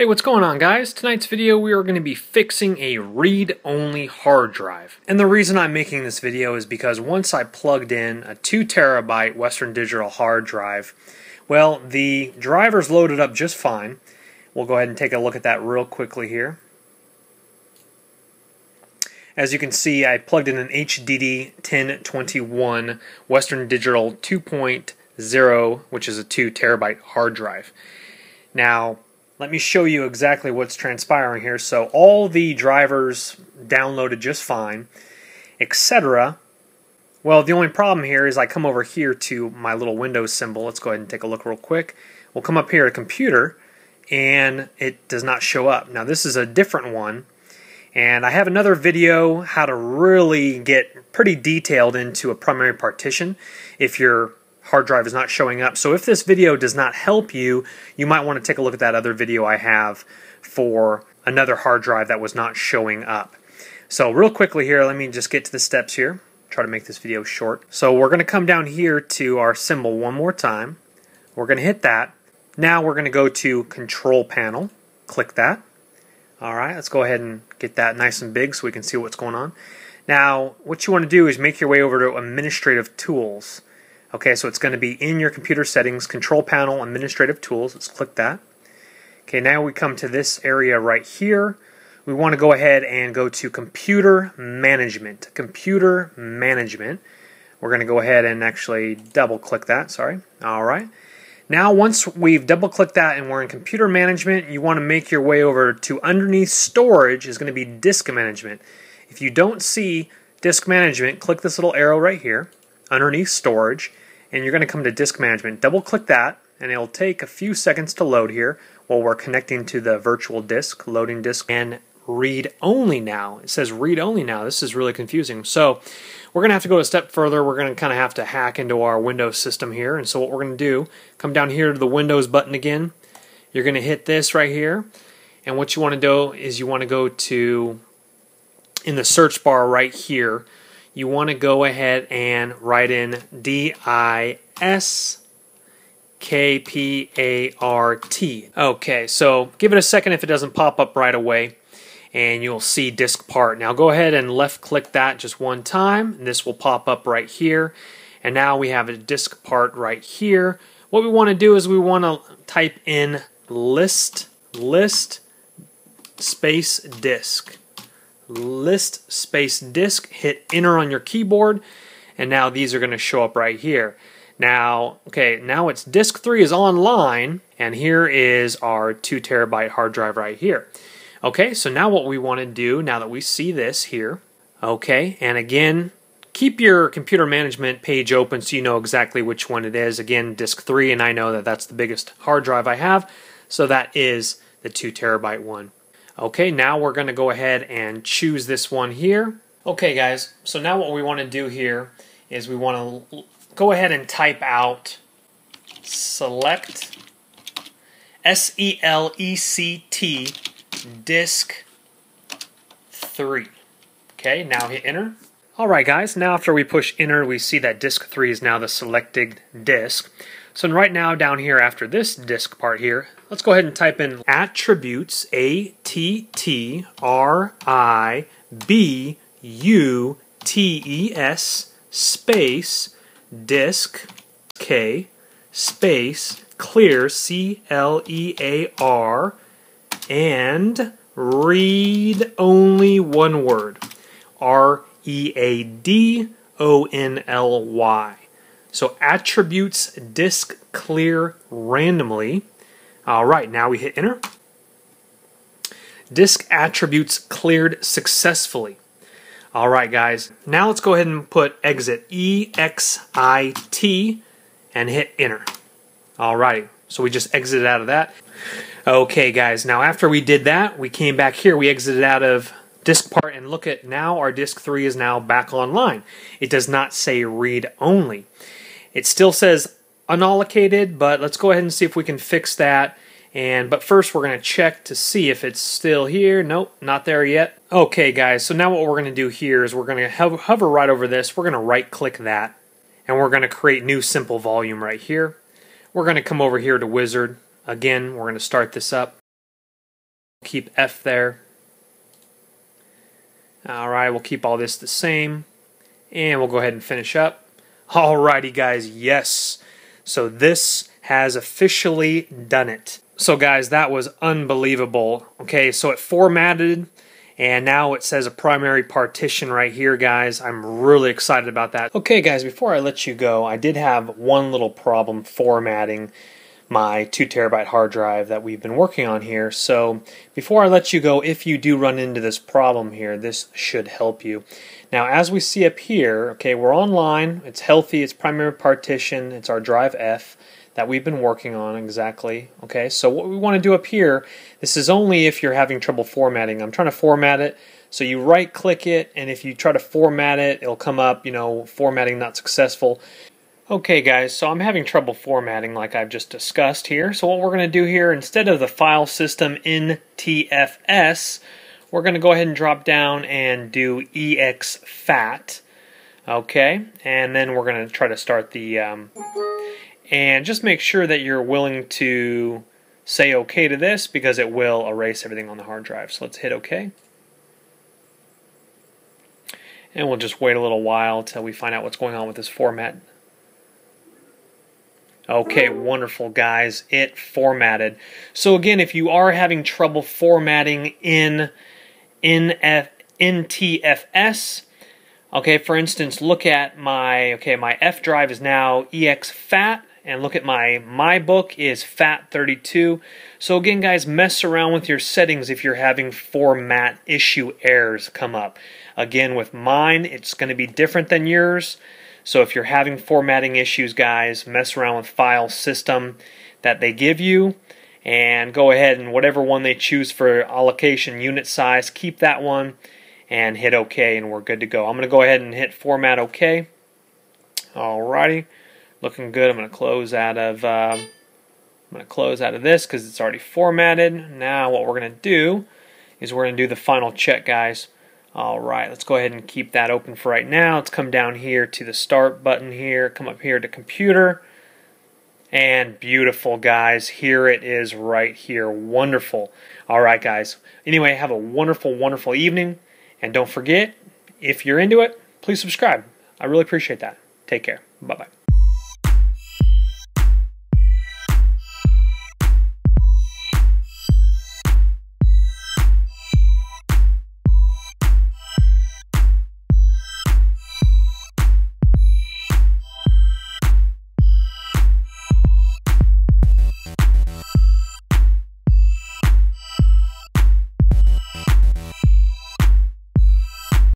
Hey, what's going on guys? Tonight's video we are going to be fixing a read-only hard drive. And the reason I'm making this video is because once I plugged in a 2 terabyte Western Digital hard drive, well, the driver's loaded up just fine. We'll go ahead and take a look at that real quickly here. As you can see, I plugged in an HDD 1021 Western Digital 2.0, which is a 2 terabyte hard drive. Now, let me show you exactly what's transpiring here. So all the drivers downloaded just fine, etc. Well, the only problem here is I come over here to my little Windows symbol. Let's go ahead and take a look real quick. We'll come up here to computer and it does not show up. Now this is a different one and I have another video how to really get pretty detailed into a primary partition if you're hard drive is not showing up. So if this video does not help you, you might want to take a look at that other video I have for another hard drive that was not showing up. So real quickly here, let me just get to the steps here. Try to make this video short. So we're going to come down here to our symbol one more time. We're going to hit that. Now we're going to go to Control Panel. Click that. Alright, let's go ahead and get that nice and big so we can see what's going on. Now, what you want to do is make your way over to Administrative Tools. Okay, so it's going to be in your computer settings, control panel, administrative tools. Let's click that. Okay, now we come to this area right here. We want to go ahead and go to computer management. Computer management. We're going to go ahead and actually double click that. Sorry. All right. Now, once we've double clicked that and we're in computer management, you want to make your way over to underneath storage is going to be disk management. If you don't see disk management, click this little arrow right here underneath storage and you're going to come to disk management. Double click that and it'll take a few seconds to load here while we're connecting to the virtual disk, loading disk, and read only now. It says read only now. This is really confusing. So we're going to have to go a step further. We're going to kind of have to hack into our Windows system here. And so what we're going to do, come down here to the Windows button again. You're going to hit this right here. And what you want to do is you want to go to, in the search bar right here, you want to go ahead and write in D I S K P A R T. Okay, so give it a second if it doesn't pop up right away and you'll see disk part. Now go ahead and left click that just one time and this will pop up right here and now we have a disk part right here. What we want to do is we want to type in list list space disk list space disk, hit enter on your keyboard, and now these are going to show up right here. Now, okay, now it's disk 3 is online, and here is our 2 terabyte hard drive right here. Okay, so now what we want to do, now that we see this here, okay, and again, keep your computer management page open so you know exactly which one it is. Again, disk 3, and I know that that's the biggest hard drive I have, so that is the 2 terabyte one. Okay, now we're going to go ahead and choose this one here. Okay guys, so now what we want to do here is we want to go ahead and type out select S-E-L-E-C-T disk 3. Okay, now hit enter. Alright guys, now after we push enter we see that disk 3 is now the selected disk. So right now down here after this disk part here, let's go ahead and type in attributes A T T R I B U T E S space disk K space clear C L E A R and read only one word R E A D O N L Y. So attributes disk clear readonly. All right, now we hit enter. Disk attributes cleared successfully. All right, guys. Now let's go ahead and put exit E-X-I-T and hit enter. All right, so we just exited out of that. Okay, guys, now after we did that, we came back here. We exited out of disk part and look at now our disk 3 is now back online. It does not say read only. It still says unallocated, but let's go ahead and see if we can fix that. And But first we're going to check to see if it's still here. Nope, not there yet. Okay guys, so now what we're going to do here is we're going to hover right over this. We're going to right click that. And we're going to create new simple volume right here. We're going to come over here to wizard. Again, we're going to start this up. Keep F there. Alright, we'll keep all this the same. And we'll go ahead and finish up. Alrighty guys, yes. So this has officially done it. So guys, that was unbelievable. Okay, so it formatted and now it says a primary partition right here, guys. I'm really excited about that. Okay, guys, before I let you go, I did have one little problem formatting my 2 terabyte hard drive that we've been working on here. So before I let you go, if you do run into this problem here, this should help you. Now as we see up here, okay, we're online, it's healthy, it's primary partition, it's our drive F that we've been working on exactly. Okay, so what we want to do up here, this is only if you're having trouble formatting. I'm trying to format it. So you right click it and if you try to format it, it'll come up, you know, formatting not successful. Okay guys, so I'm having trouble formatting like I've just discussed here. So what we're going to do here, instead of the file system NTFS, we're going to go ahead and drop down and do exFAT. Okay, and then we're going to try to start the, um, and just make sure that you're willing to say OK to this because it will erase everything on the hard drive. So let's hit OK. And we'll just wait a little while till we find out what's going on with this format Okay, wonderful guys. It formatted. So again, if you are having trouble formatting in NF, NTFS, okay, for instance, look at my, okay, my F drive is now exFAT, and look at my my book is FAT32. So again, guys, mess around with your settings if you're having format issue errors come up. Again, with mine, it's going to be different than yours. So if you're having formatting issues, guys, mess around with file system that they give you and go ahead and whatever one they choose for allocation unit size, keep that one and hit OK and we're good to go. I'm going to go ahead and hit format OK. Alrighty, looking good. I'm going to close out of uh, I'm going to close out of this because it's already formatted. Now what we're going to do is we're going to do the final check, guys. All right, let's go ahead and keep that open for right now. Let's come down here to the start button here, come up here to computer, and beautiful, guys. Here it is right here. Wonderful. All right, guys. Anyway, have a wonderful, wonderful evening. And don't forget, if you're into it, please subscribe. I really appreciate that. Take care. Bye-bye.